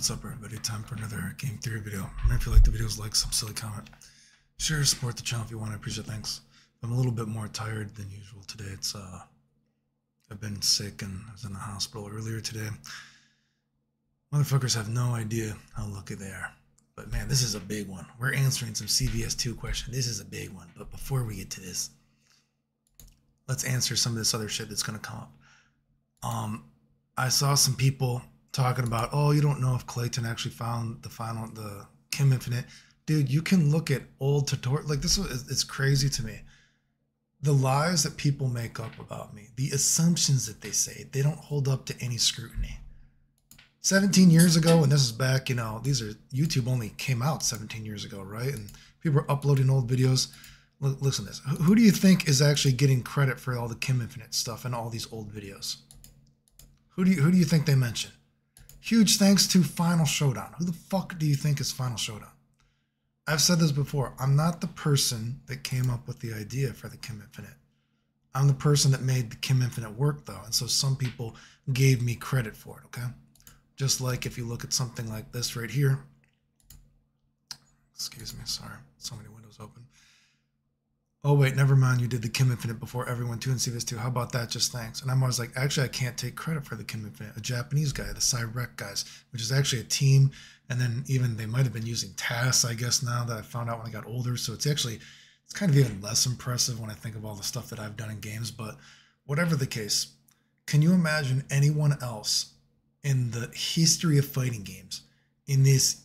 what's up, everybody? Time for another game theory video. Remember, if you like the videos, like some silly comment. Share, support the channel if you want. I appreciate it. Thanks. I'm a little bit more tired than usual today. It's uh, I've been sick and I was in the hospital earlier today. Motherfuckers have no idea how lucky they are. But man, this is a big one. We're answering some CVS2 question. This is a big one. But before we get to this, let's answer some of this other shit that's gonna come up. Um, I saw some people talking about, oh, you don't know if Clayton actually found the final, the Kim Infinite. Dude, you can look at old tutorial. Like this is it's crazy to me. The lies that people make up about me, the assumptions that they say, they don't hold up to any scrutiny. 17 years ago, and this is back, you know, these are YouTube only came out 17 years ago, right? And people are uploading old videos. L- listen to this. Who do you think is actually getting credit for all the Kim Infinite stuff and all these old videos? Who do you who do you think they mention? Huge thanks to Final Showdown. Who the fuck do you think is Final Showdown? I've said this before. I'm not the person that came up with the idea for the Kim Infinite. I'm the person that made the Kim Infinite work, though. And so some people gave me credit for it, okay? Just like if you look at something like this right here. Excuse me, sorry. So many windows open. Oh, wait, never mind. You did the Kim Infinite before everyone too in CVS 2. How about that? Just thanks. And I'm always like, actually, I can't take credit for the Kim Infinite. A Japanese guy, the Cyrec guys, which is actually a team. And then even they might have been using TAS, I guess, now that I found out when I got older. So it's actually, it's kind of even less impressive when I think of all the stuff that I've done in games. But whatever the case, can you imagine anyone else in the history of fighting games in this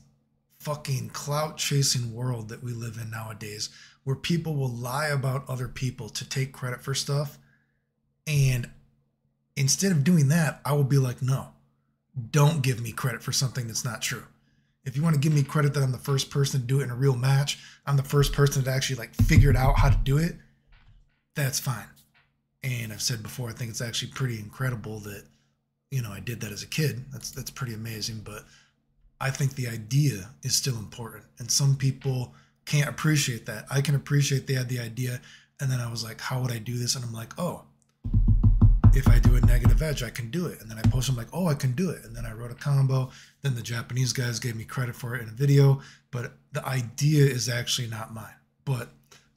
fucking clout chasing world that we live in nowadays where people will lie about other people to take credit for stuff. And instead of doing that, I will be like, no, don't give me credit for something that's not true. If you want to give me credit that I'm the first person to do it in a real match, I'm the first person to actually like figured out how to do it, that's fine. And I've said before, I think it's actually pretty incredible that, you know, I did that as a kid. That's that's pretty amazing. But I think the idea is still important. And some people can't appreciate that. I can appreciate they had the idea, and then I was like, how would I do this? And I'm like, oh, if I do a negative edge, I can do it. And then I post, I'm like, oh, I can do it. And then I wrote a combo. Then the Japanese guys gave me credit for it in a video, but the idea is actually not mine. But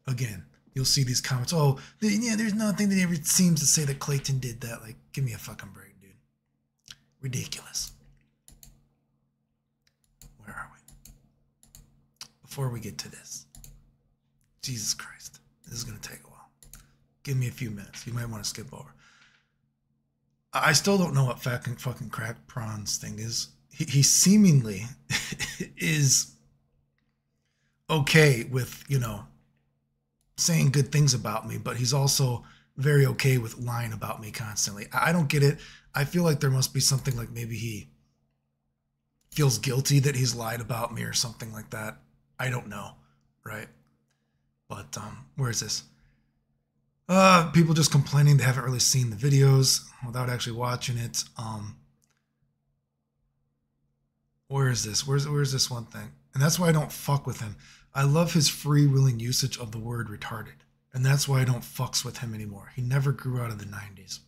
again, you'll see these comments. Oh, yeah, there's nothing that ever seems to say that Clayton did that. Like, give me a fucking break, dude. Ridiculous. Where are we? Before we get to this, Jesus Christ, this is going to take a while. Give me a few minutes. You might want to skip over. I still don't know what fucking fucking crack prawns thing is. He, he seemingly is okay with you know saying good things about me, but he's also very okay with lying about me constantly. I don't get it. I feel like there must be something like maybe he feels guilty that he's lied about me or something like that. I don't know, right? But um, where is this? Uh, people just complaining they haven't really seen the videos without actually watching it. Um, where is this? Where's where's this one thing? And that's why I don't fuck with him. I love his freewheeling usage of the word retarded, and that's why I don't fucks with him anymore. He never grew out of the '90s.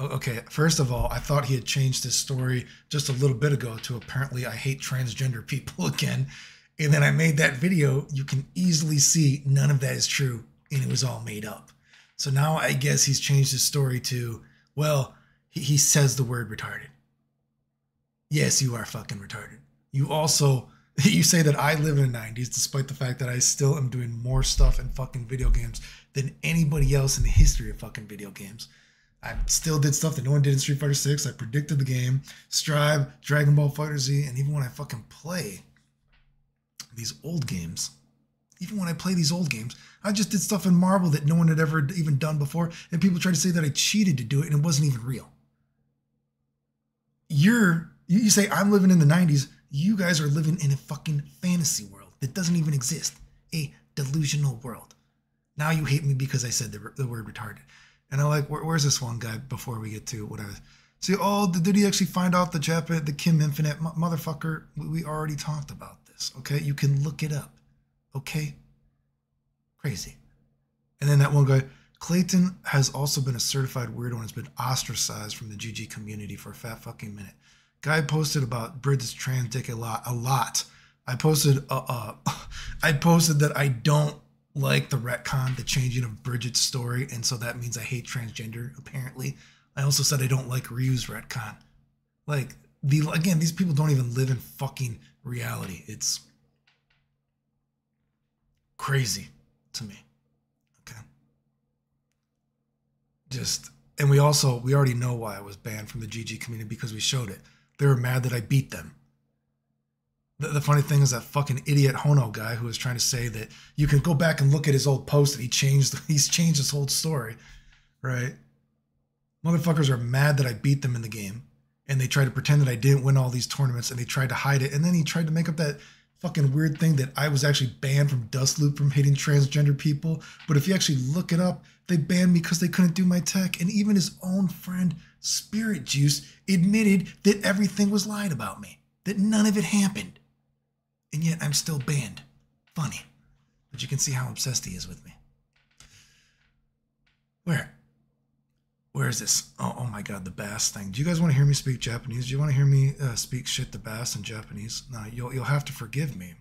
Okay, first of all, I thought he had changed his story just a little bit ago to apparently I hate transgender people again. And then I made that video. You can easily see none of that is true and it was all made up. So now I guess he's changed his story to, well, he, he says the word retarded. Yes, you are fucking retarded. You also, you say that I live in the 90s, despite the fact that I still am doing more stuff in fucking video games than anybody else in the history of fucking video games. I still did stuff that no one did in Street Fighter 6. I predicted the game, Strive, Dragon Ball FighterZ, and even when I fucking play these old games, even when I play these old games, I just did stuff in Marvel that no one had ever even done before, and people try to say that I cheated to do it and it wasn't even real. You're you say I'm living in the 90s, you guys are living in a fucking fantasy world that doesn't even exist. A delusional world. Now you hate me because I said the, the word retarded. And I'm like, Where, where's this one guy before we get to what I was See, oh, did he actually find out the Jap- the Kim Infinite motherfucker? We already talked about this. Okay, you can look it up. Okay, crazy. And then that one guy, Clayton has also been a certified weirdo and has been ostracized from the GG community for a fat fucking minute. Guy posted about Bridget's trans dick a lot. A lot. I posted. Uh, uh, I posted that I don't like the retcon, the changing of Bridget's story, and so that means I hate transgender. Apparently, I also said I don't like Ryu's retcon. Like the again, these people don't even live in fucking reality. It's crazy to me. Okay. Just and we also we already know why I was banned from the GG community because we showed it. They were mad that I beat them. The, the funny thing is that fucking idiot Hono guy who was trying to say that you can go back and look at his old post and he changed he's changed his whole story, right? Motherfuckers are mad that I beat them in the game and they tried to pretend that I didn't win all these tournaments and they tried to hide it and then he tried to make up that fucking weird thing that I was actually banned from Dustloop from hitting transgender people. But if you actually look it up, they banned me because they couldn't do my tech. And even his own friend, Spirit Juice, admitted that everything was lied about me, that none of it happened. And yet I'm still banned. Funny. But you can see how obsessed he is with me. Where? Where is this? Oh, oh my god, the bass thing. Do you guys want to hear me speak Japanese? Do you want to hear me uh, speak shit the bass in Japanese? No, you'll you'll have to forgive me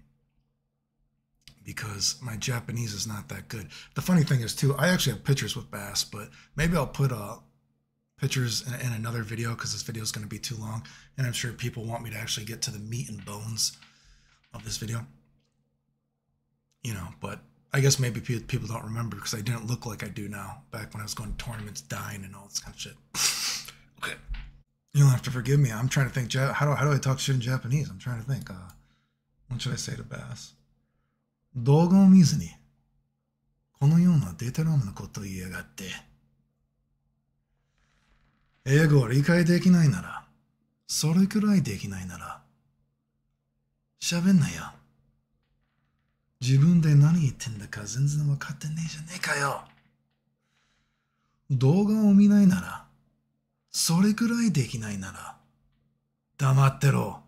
because my Japanese is not that good. The funny thing is too, I actually have pictures with bass, but maybe I'll put uh pictures in, in another video because this video is going to be too long, and I'm sure people want me to actually get to the meat and bones of this video. You know, but I guess maybe people don't remember because I didn't look like I do now back when I was going to tournaments, dying, and all this kind of shit. okay. You don't have to forgive me. I'm trying to think. How do, how do I talk shit in Japanese? I'm trying to think. Uh, what should I say to Bass? 動画を見ずに、このようなデタラムなことを言いやがって。英語を理解できないなら、それくらいできないなら、喋んなよ。 自分で何言ってんだか全然分かってねえじゃねえかよ。動画を見ないなら、それくらいできないなら、黙ってろ。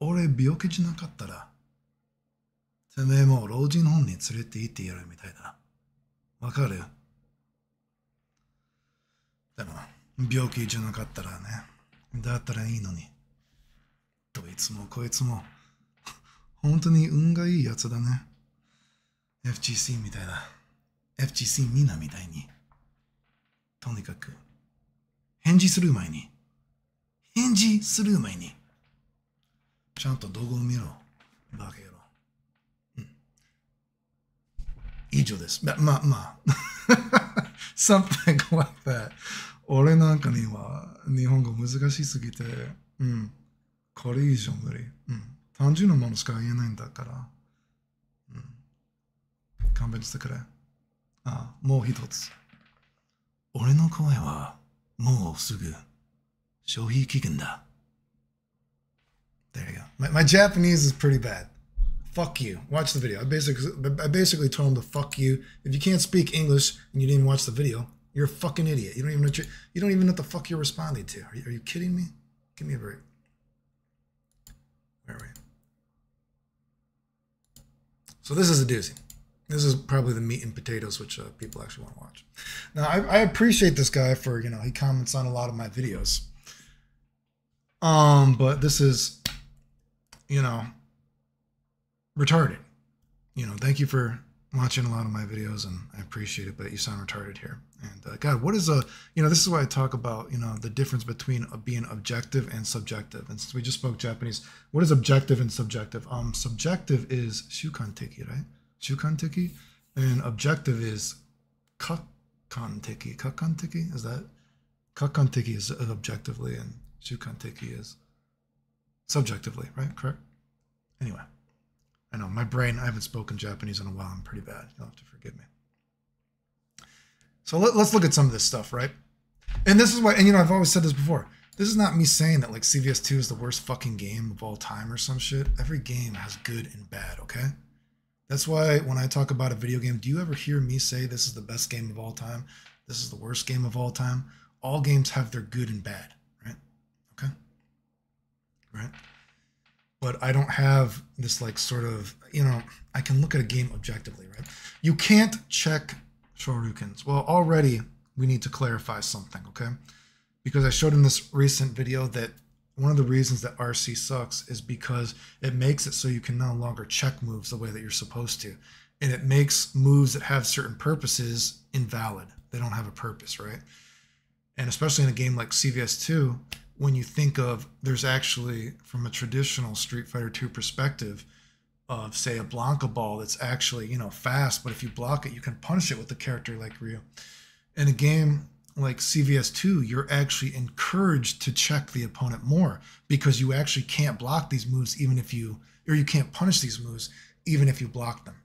俺病気じゃなかったら、てめえも老人本に連れて行ってやるみたいだ。わかる？でも、病気じゃなかったらね、だったらいいのに。どいつもこいつも。本当に運がいいやつだね。FGC みたいな。FGC みんなみたいに。とにかく、返事する前に、返事する前に、ちゃんと動画を見ろ。バカ野郎。うん。以上です。ま、ま、まあ。something like that. 俺なんかには日本語難しすぎて、うん。これ以上無理。うん。単純なものしか言えないんだから。うん、勘弁してくれ。あ、もう一つ。俺の声はもうすぐ消費期限だ。There you go. My, my Japanese is pretty bad. Fuck you. Watch the video. I basically, I basically told him to fuck you. If you can't speak English and you didn't watch the video, you're a fucking idiot. You don't even know what you, you don't even know what the fuck you're responding to. Are you, are you kidding me? Give me a break. Where are we? So this is a doozy. This is probably the meat and potatoes, which uh, people actually want to watch. Now, I, I, appreciate this guy for, you know, he comments on a lot of my videos. Um, but this is, you know, retarded. You know, thank you for watching a lot of my videos and I appreciate it, but you sound retarded here. And uh, God, what is a, you know, this is why I talk about, you know, the difference between being objective and subjective. And since we just spoke Japanese, what is objective and subjective? Um, subjective is shukanteki, right? Shukanteki. And objective is kakanteki. Kakanteki, is that? Kakanteki is objectively and shukanteki is subjectively, right? Correct? Anyway. I know my brain, I haven't spoken Japanese in a while. I'm pretty bad. You'll have to forgive me. So let, us look at some of this stuff, right? And this is why, and you know, I've always said this before. This is not me saying that like CVS2 is the worst fucking game of all time or some shit. Every game has good and bad, okay? That's why when I talk about a video game, do you ever hear me say this is the best game of all time? This is the worst game of all time? All games have their good and bad, right? Okay? Right? But I don't have this like sort of, you know, I can look at a game objectively, right? You can't check Shoryukens. Well, already we need to clarify something, okay? Because I showed in this recent video that one of the reasons that RC sucks is because it makes it so you can no longer check moves the way that you're supposed to. And it makes moves that have certain purposes invalid. They don't have a purpose, right? And especially in a game like CVS 2, when you think of there's actually, from a traditional Street Fighter 2 perspective, of say a Blanka ball that's actually, you know, fast, but if you block it, you can punish it with a character like Ryu. In a game like CVS2, you're actually encouraged to check the opponent more because you actually can't block these moves even if you, or you can't punish these moves even if you block them.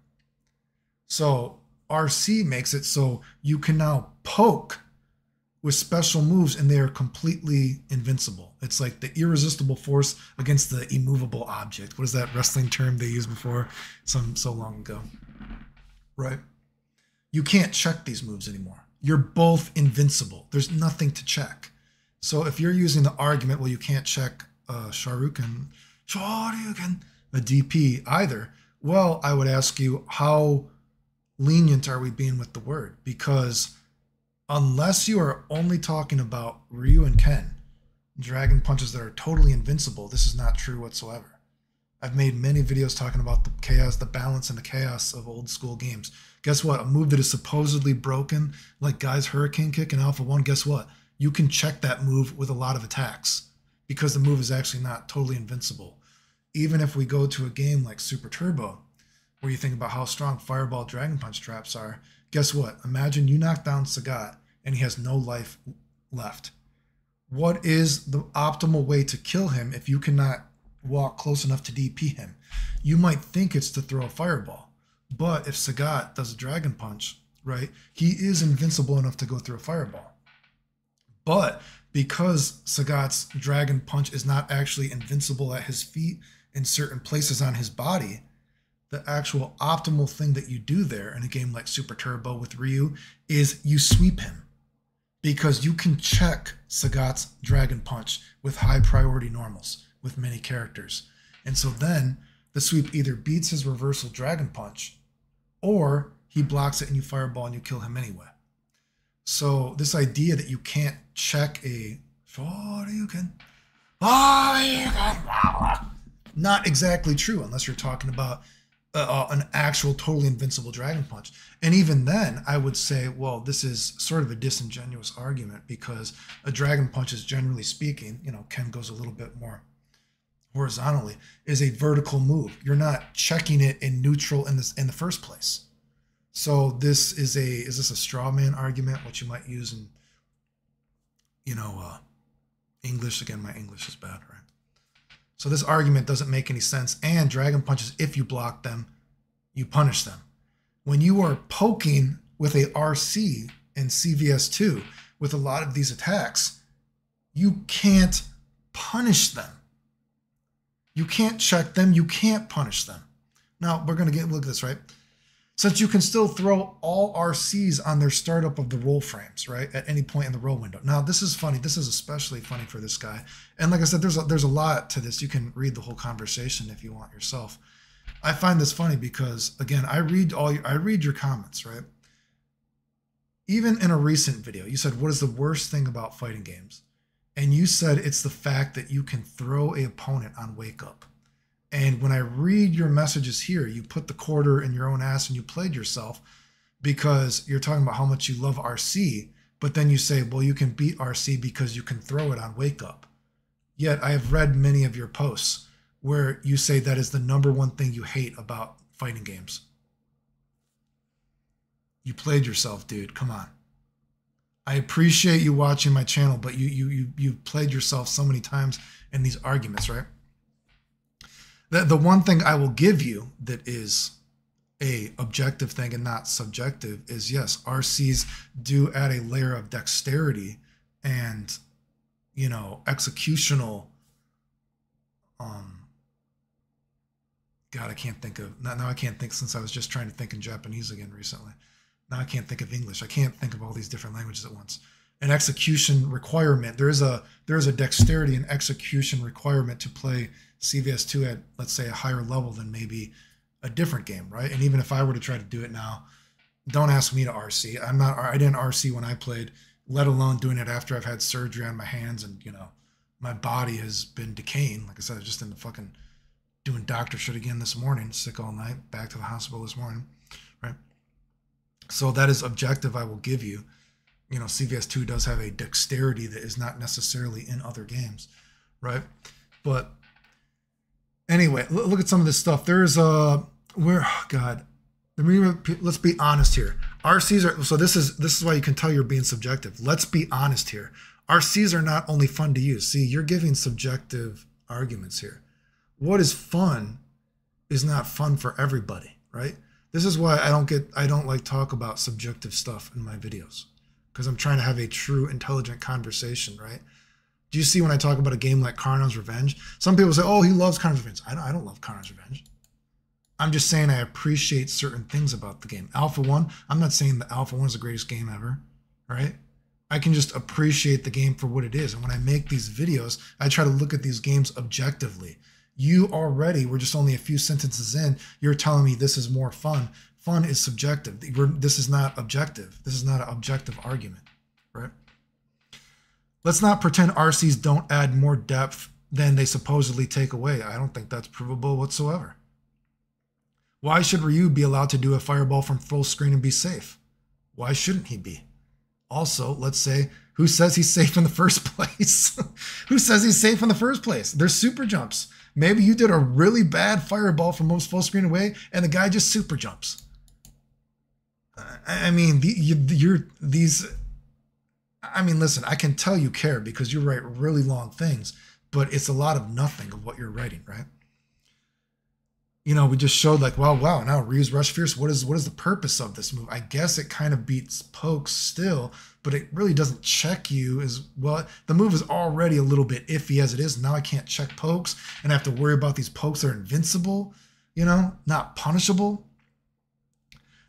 So RC makes it so you can now poke with special moves and they are completely invincible. It's like the irresistible force against the immovable object. What is that wrestling term they used before some so long ago? Right? You can't check these moves anymore you're both invincible. There's nothing to check. So if you're using the argument, well, you can't check uh, Shoryuken, Shoryuken, a DP either. Well, I would ask you, how lenient are we being with the word? Because unless you are only talking about Ryu and Ken, dragon punches that are totally invincible, this is not true whatsoever. I've made many videos talking about the chaos, the balance and the chaos of old school games. Guess what? A move that is supposedly broken, like Guy's Hurricane Kick in Alpha 1, guess what? You can check that move with a lot of attacks because the move is actually not totally invincible. Even if we go to a game like Super Turbo, where you think about how strong Fireball Dragon Punch traps are, guess what? Imagine you knock down Sagat and he has no life left. What is the optimal way to kill him if you cannot walk close enough to DP him. You might think it's to throw a fireball, but if Sagat does a dragon punch, right, he is invincible enough to go through a fireball. But because Sagat's dragon punch is not actually invincible at his feet in certain places on his body, the actual optimal thing that you do there in a game like Super Turbo with Ryu is you sweep him because you can check Sagat's dragon punch with high priority normals with many characters. And so then the sweep either beats his reversal dragon punch or he blocks it and you fireball and you kill him anyway. So this idea that you can't check a sure you can oh you can not exactly true unless you're talking about uh, an actual totally invincible dragon punch. And even then, I would say, well, this is sort of a disingenuous argument because a dragon punch is generally speaking, you know, Ken goes a little bit more horizontally is a vertical move. You're not checking it in neutral in this in the first place. So this is a is this a straw man argument, which you might use in you know uh, English again. My English is bad, right? So this argument doesn't make any sense. And dragon punches, if you block them, you punish them. When you are poking with a RC in CVS2 with a lot of these attacks, you can't punish them you can't check them. You can't punish them. Now we're going to get look at this, right? Since you can still throw all RCs on their startup of the roll frames, right, at any point in the roll window. Now this is funny. This is especially funny for this guy. And like I said, there's a, there's a lot to this. You can read the whole conversation if you want yourself. I find this funny because again, I read all your, I read your comments, right? Even in a recent video, you said, "What is the worst thing about fighting games?" and you said it's the fact that you can throw a opponent on wake up. And when I read your messages here, you put the quarter in your own ass and you played yourself because you're talking about how much you love RC, but then you say, well, you can beat RC because you can throw it on wake up. Yet I have read many of your posts where you say that is the number one thing you hate about fighting games. You played yourself, dude. Come on. I appreciate you watching my channel, but you you you you played yourself so many times in these arguments, right? The the one thing I will give you that is a objective thing and not subjective is yes, RCs do add a layer of dexterity and you know executional um God, I can't think of now. I can't think since I was just trying to think in Japanese again recently now I can't think of English. I can't think of all these different languages at once. An execution requirement. There is a there is a dexterity and execution requirement to play CVS2 at let's say a higher level than maybe a different game, right? And even if I were to try to do it now, don't ask me to RC. I'm not I didn't RC when I played, let alone doing it after I've had surgery on my hands and, you know, my body has been decaying. Like I said, I was just in the fucking doing doctor shit again this morning, sick all night, back to the hospital this morning, right? So that is objective I will give you. You know, CVS 2 does have a dexterity that is not necessarily in other games, right? But anyway, look at some of this stuff. There's a where oh God, let's be honest here. RCs are so this is this is why you can tell you're being subjective. Let's be honest here. RCs are not only fun to use. See, you're giving subjective arguments here. What is fun is not fun for everybody, right? This is why I don't get I don't like talk about subjective stuff in my videos because I'm trying to have a true intelligent conversation, right? Do you see when I talk about a game like Karnov's Revenge? Some people say, "Oh, he loves Karnov's Revenge." I don't, I don't love Karnov's Revenge. I'm just saying I appreciate certain things about the game. Alpha 1, I'm not saying that Alpha 1 is the greatest game ever, right? I can just appreciate the game for what it is. And when I make these videos, I try to look at these games objectively. You already, we're just only a few sentences in, you're telling me this is more fun. Fun is subjective. this is not objective. This is not an objective argument, right? Let's not pretend RCs don't add more depth than they supposedly take away. I don't think that's provable whatsoever. Why should Ryu be allowed to do a fireball from full screen and be safe? Why shouldn't he be? Also, let's say, who says he's safe in the first place? who says he's safe in the first place? There's super jumps. Maybe you did a really bad fireball from most full screen away, and the guy just super jumps. I mean, the, you, you're these. I mean, listen, I can tell you care because you write really long things, but it's a lot of nothing of what you're writing, right? you know, we just showed like, wow, wow, now Ryu's Rush Fierce, what is what is the purpose of this move? I guess it kind of beats pokes still, but it really doesn't check you as well. The move is already a little bit iffy as it is. Now I can't check pokes and I have to worry about these pokes that are invincible, you know, not punishable.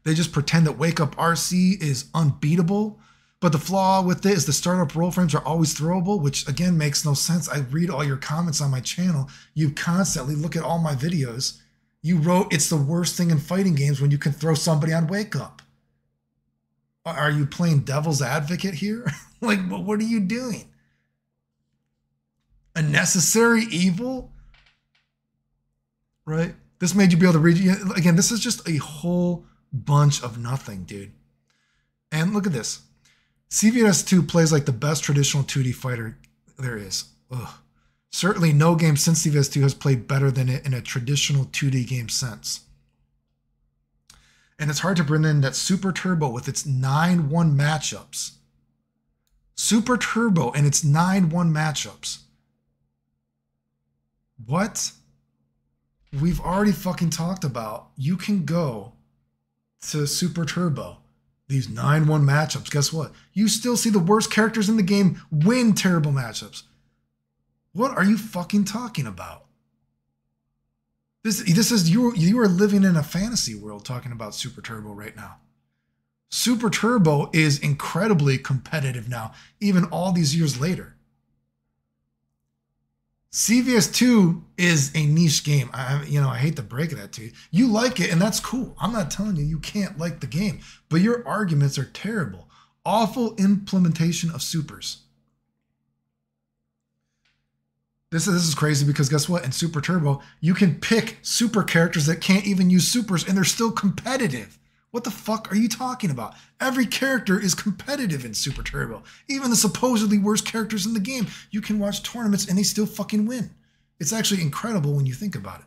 They just pretend that Wake Up RC is unbeatable. But the flaw with it is the startup roll frames are always throwable, which again makes no sense. I read all your comments on my channel. You constantly look at all my videos you wrote it's the worst thing in fighting games when you can throw somebody on wake up. Are you playing devil's advocate here? like, what are you doing? A necessary evil? Right? This made you be able to read. Again, this is just a whole bunch of nothing, dude. And look at this. CVS 2 plays like the best traditional 2D fighter there is. Ugh. Certainly, no game since CVS2 has played better than it in a traditional 2D game sense. And it's hard to bring in that Super Turbo with its 9 1 matchups. Super Turbo and its 9 1 matchups. What? We've already fucking talked about. You can go to Super Turbo, these 9 1 matchups. Guess what? You still see the worst characters in the game win terrible matchups. What are you fucking talking about? This this is you you are living in a fantasy world talking about Super Turbo right now. Super Turbo is incredibly competitive now, even all these years later. CVS2 is a niche game. I, you know, I hate to break that to you. You like it, and that's cool. I'm not telling you you can't like the game, but your arguments are terrible. Awful implementation of supers. This is, this is crazy because guess what? In Super Turbo, you can pick super characters that can't even use supers and they're still competitive. What the fuck are you talking about? Every character is competitive in Super Turbo. Even the supposedly worst characters in the game, you can watch tournaments and they still fucking win. It's actually incredible when you think about it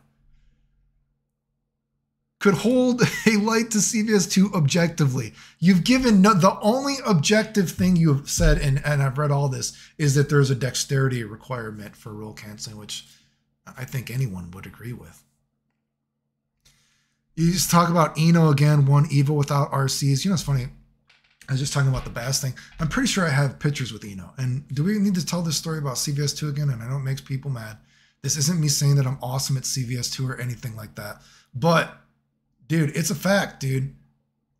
could hold a light to CVS2 objectively. You've given no, the only objective thing you have said, and, and I've read all this, is that there's a dexterity requirement for roll canceling, which I think anyone would agree with. You just talk about I-No again, one evil without RCs. You know, it's funny. I was just talking about the bass thing. I'm pretty sure I have pictures with I-No. And do we need to tell this story about CVS2 again? And I know it makes people mad. This isn't me saying that I'm awesome at CVS2 or anything like that. But dude, it's a fact, dude.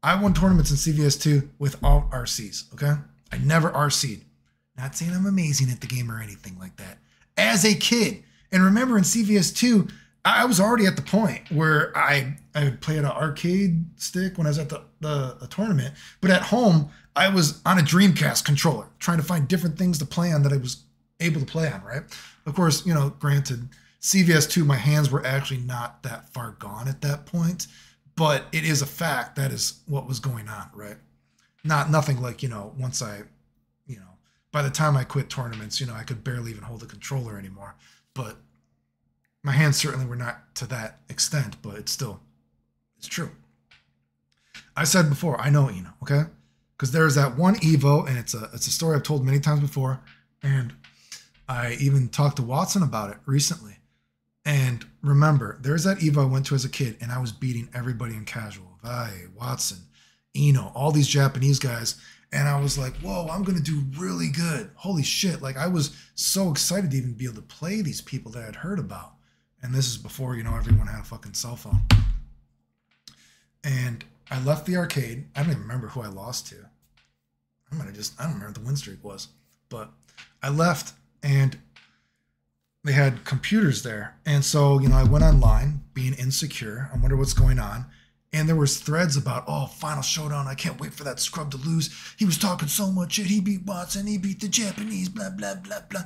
I won tournaments in CVS2 without RCs, okay? I never RC'd. Not saying I'm amazing at the game or anything like that. As a kid, and remember in CVS2, I was already at the point where I I would play an arcade stick when I was at the, the, the tournament, but at home I was on a Dreamcast controller trying to find different things to play on that I was able to play on, right? Of course, you know, granted, CVS2, my hands were actually not that far gone at that point, but it is a fact that is what was going on, right? Not nothing like, you know, once I, you know, by the time I quit tournaments, you know, I could barely even hold a controller anymore. But my hands certainly were not to that extent, but it's still, it's true. I said before, I know I-No, okay? Because there's that one Evo, and it's a it's a story I've told many times before, and I even talked to Watson about it recently. And remember, there's that Evo I went to as a kid, and I was beating everybody in casual. Vai, Watson, I-No, all these Japanese guys. And I was like, whoa, I'm going to do really good. Holy shit. Like, I was so excited to even be able to play these people that I'd heard about. And this is before, you know, everyone had a fucking cell phone. And I left the arcade. I don't even remember who I lost to. I might have just, I don't remember what the win streak was. But I left and they had computers there. And so, you know, I went online being insecure. I wonder what's going on. And there was threads about, oh, final showdown. I can't wait for that scrub to lose. He was talking so much shit. He beat Watson. He beat the Japanese, blah, blah, blah, blah.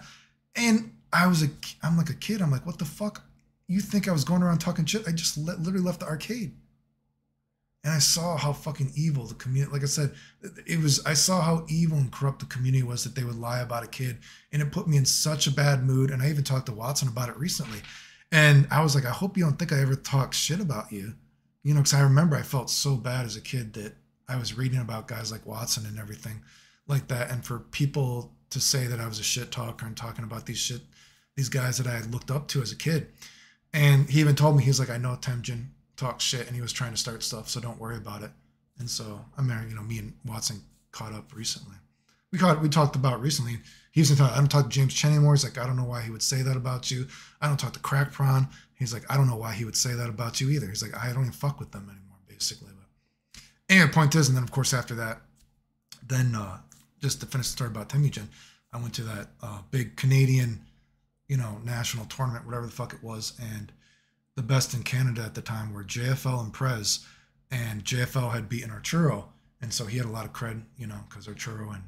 And I was a, I'm like a kid. I'm like, what the fuck? You think I was going around talking shit? I just literally left the arcade and I saw how fucking evil the community. Like I said, it was. I saw how evil and corrupt the community was that they would lie about a kid, and it put me in such a bad mood. And I even talked to Watson about it recently, and I was like, I hope you don't think I ever talk shit about you, you know, because I remember I felt so bad as a kid that I was reading about guys like Watson and everything like that, and for people to say that I was a shit talker and talking about these shit, these guys that I looked up to as a kid. And he even told me, he's like, I know Temujin talks shit and he was trying to start stuff, so don't worry about it. And so I mean, you know, me and Watson caught up recently. We caught we talked about recently. He was talk, I don't talk to James Chen anymore. He's like, I don't know why he would say that about you. I don't talk to Crack Prawn. He's like, I don't know why he would say that about you either. He's like, I don't even fuck with them anymore, basically. But anyway, point is, and then of course after that, then uh, just to finish the story about Temujin, I went to that uh, big Canadian, you know, national tournament, whatever the fuck it was, and the best in Canada at the time were JFL and Prez, and JFL had beaten Arturo, and so he had a lot of cred, you know, because Arturo and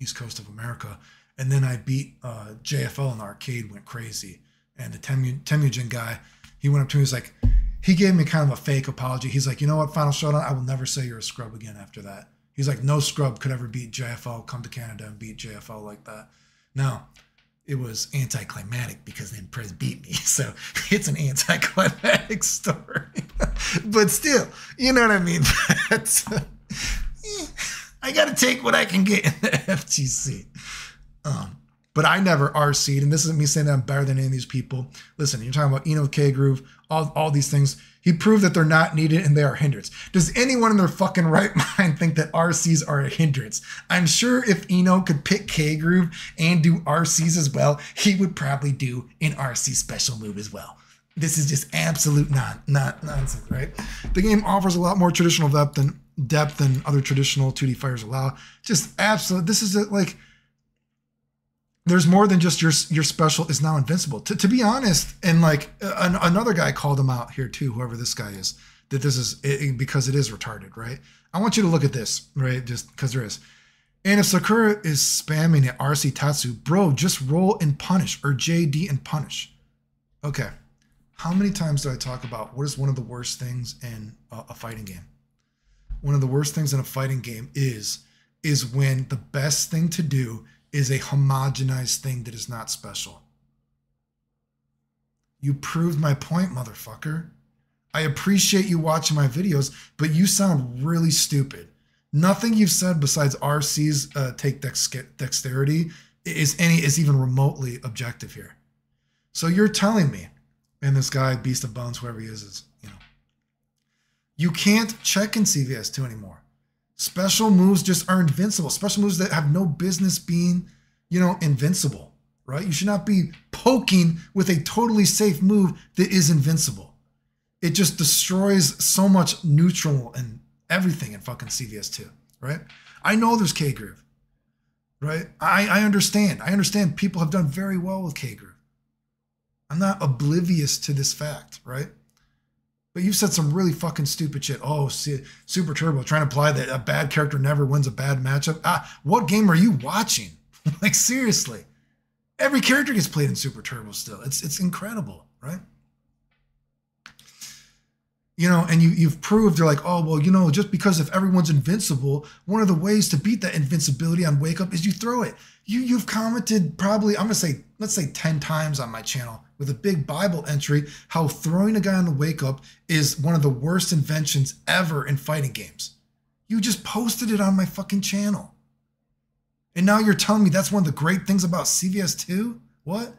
East Coast of America. And then I beat uh, JFL in the arcade, went crazy, and the Temu, Temujin guy, he went up to me, he's like, he gave me kind of a fake apology. He's like, you know what, Final Showdown, I will never say you're a scrub again after that. He's like, no scrub could ever beat JFL, come to Canada and beat JFL like that. Now, it was anticlimactic because then Prez beat me. So it's an anticlimactic story. but still, you know what I mean? Uh, I got to take what I can get in the FGC. Um, but I never RC'd, and this isn't me saying that I'm better than any of these people. Listen, you're talking about I-No K Groove, all, all these things. He proved that they're not needed and they are hindrance. Does anyone in their fucking right mind think that RCs are a hindrance? I'm sure if I-No could pick K Groove and do RCs as well, he would probably do an RC special move as well. This is just absolute non, not nonsense, right? The game offers a lot more traditional depth than depth than other traditional 2D fighters allow. Just absolute. This is a, like there's more than just your your special is now invincible. To, to be honest, and like uh, an, another guy called him out here too, whoever this guy is, that this is it, because it is retarded, right? I want you to look at this, right? Just because there is. And if Sakura is spamming at RC Tatsu, bro, just roll and punish or JD and punish. Okay. How many times do I talk about what is one of the worst things in a, a fighting game? One of the worst things in a fighting game is is when the best thing to do is a homogenized thing that is not special. You proved my point, motherfucker. I appreciate you watching my videos, but you sound really stupid. Nothing you've said besides RC's uh, take dex- dexterity is any is even remotely objective here. So you're telling me, and this guy, Beast of Bones, whoever he is, is you know, you can't check in CVS2 anymore. Special moves just are invincible. Special moves that have no business being, you know, invincible, right? You should not be poking with a totally safe move that is invincible. It just destroys so much neutral and everything in fucking CVS2, right? I know there's K Groove, right? I, I understand. I understand people have done very well with K Groove. I'm not oblivious to this fact, right? But you've said some really fucking stupid shit. Oh, see, Super Turbo trying to imply that a bad character never wins a bad matchup. Ah, what game are you watching? like seriously, Every character gets played in Super Turbo still. It's it's incredible, right? You know, and you you've proved they're like, oh well, you know, just because if everyone's invincible, one of the ways to beat that invincibility on Wake Up is you throw it. You you've commented probably I'm gonna say let's say ten times on my channel with a big Bible entry how throwing a guy on the Wake Up is one of the worst inventions ever in fighting games. You just posted it on my fucking channel. And now you're telling me that's one of the great things about CVS2? What?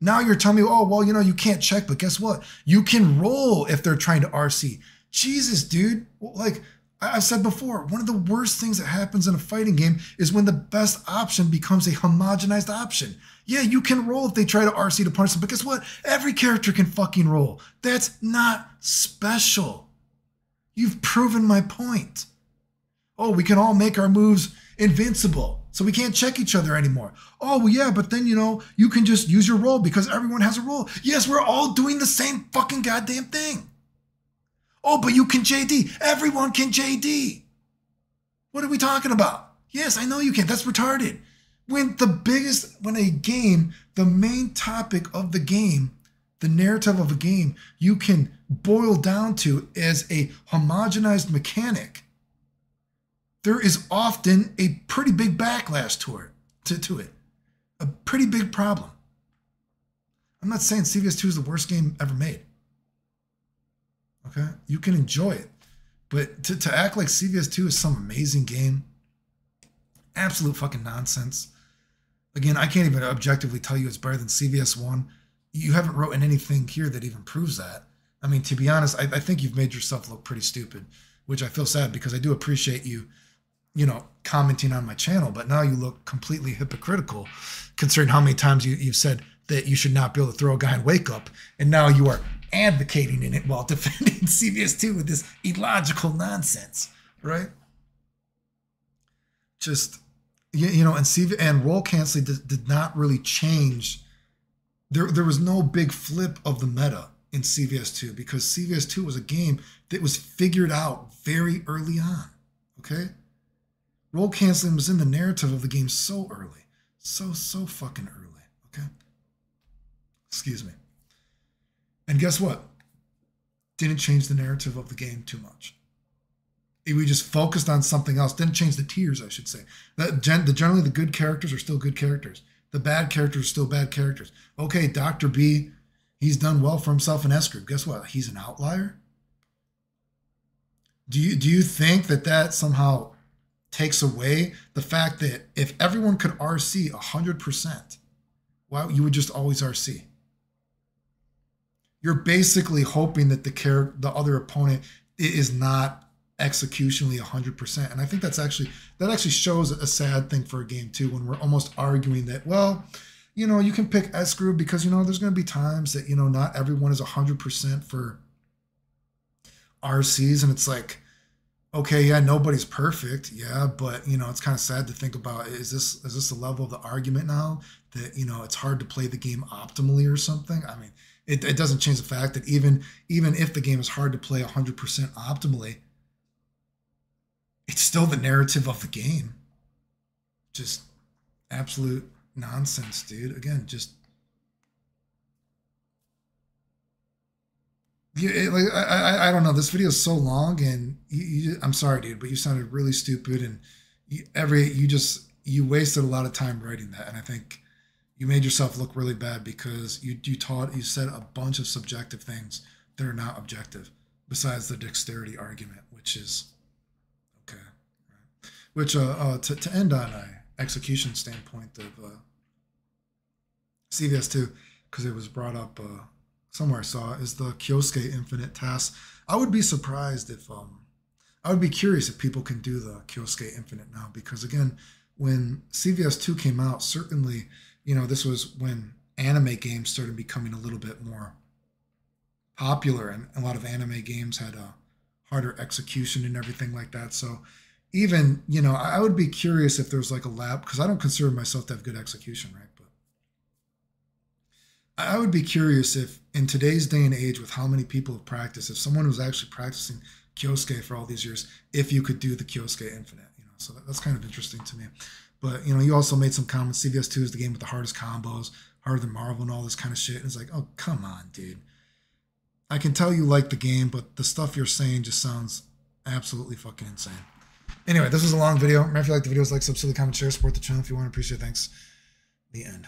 Now you're telling me, oh, well, you know, you can't check, but guess what? You can roll if they're trying to RC. Jesus, dude. Like I've said before, one of the worst things that happens in a fighting game is when the best option becomes a homogenized option. Yeah, you can roll if they try to RC to punish them, but guess what? Every character can fucking roll. That's not special. You've proven my point. Oh, we can all make our moves invincible. So we can't check each other anymore. Oh, well, yeah, but then, you know, you can just use your roll because everyone has a roll. Yes, we're all doing the same fucking goddamn thing. Oh, but you can JD. Everyone can JD. What are we talking about? Yes, I know you can. That's retarded. When the biggest, when a game, the main topic of the game, the narrative of a game, you can boil down to as a homogenized mechanic there is often a pretty big backlash to it, to, to it. A pretty big problem. I'm not saying CVS2 is the worst game ever made. Okay? You can enjoy it. But to, to act like CVS2 is some amazing game, absolute fucking nonsense. Again, I can't even objectively tell you it's better than CVS1. You haven't written anything here that even proves that. I mean, to be honest, I, I think you've made yourself look pretty stupid, which I feel sad because I do appreciate you you know, commenting on my channel, but now you look completely hypocritical considering how many times you, you've said that you should not be able to throw a guy and wake up. And now you are advocating in it while defending CVS2 with this illogical nonsense, right? Just, you, you know, and CV and roll canceling did, did not really change. There, there was no big flip of the meta in CVS2 because CVS2 was a game that was figured out very early on. Okay. Roll canceling was in the narrative of the game so early. So, so fucking early. Okay? Excuse me. And guess what? Didn't change the narrative of the game too much. We just focused on something else. Didn't change the tiers, I should say. That gen- the, generally, the good characters are still good characters. The bad characters are still bad characters. Okay, Dr. B, he's done well for himself in S Groove. Guess what? He's an outlier. Do you do you think that that somehow takes away the fact that if everyone could RC 100%, well, you would just always RC. You're basically hoping that the care the other opponent is not executionally 100%. And I think that's actually that actually shows a sad thing for a game too when we're almost arguing that well, you know, you can pick S Groove because you know there's going to be times that you know not everyone is 100% for RCs and it's like okay, yeah, nobody's perfect, yeah, but you know, it's kind of sad to think about is this is this the level of the argument now that you know it's hard to play the game optimally or something? I mean, it, it doesn't change the fact that even even if the game is hard to play 100% optimally, it's still the narrative of the game. Just absolute nonsense, dude. Again, just Yeah, like I, I, I don't know. This video is so long, and you, you, I'm sorry, dude, but you sounded really stupid, and you, every you just you wasted a lot of time writing that, and I think you made yourself look really bad because you you taught you said a bunch of subjective things that are not objective, besides the dexterity argument, which is okay. Which uh, uh to to end on a execution standpoint of uh, CVS two, because it was brought up. Uh, somewhere I saw is the Kyosuke Infinite Task. I would be surprised if um I would be curious if people can do the Kyosuke Infinite now because again, when CVS 2 came out, certainly, you know, this was when anime games started becoming a little bit more popular and a lot of anime games had a harder execution and everything like that. So even, you know, I would be curious if there's like a lab because I don't consider myself to have good execution, right? I would be curious if, in today's day and age, with how many people have practiced, if someone was actually practicing Kyosuke for all these years, if you could do the Kyosuke Infinite, you know. So that's kind of interesting to me. But you know, you also made some comments. CVS two is the game with the hardest combos, harder than Marvel and all this kind of shit. And it's like, oh come on, dude. I can tell you like the game, but the stuff you're saying just sounds absolutely fucking insane. Anyway, this was a long video. Remember if you like the videos, like, subscribe, comment, share, support the channel if you want. Appreciate it. Thanks. The end.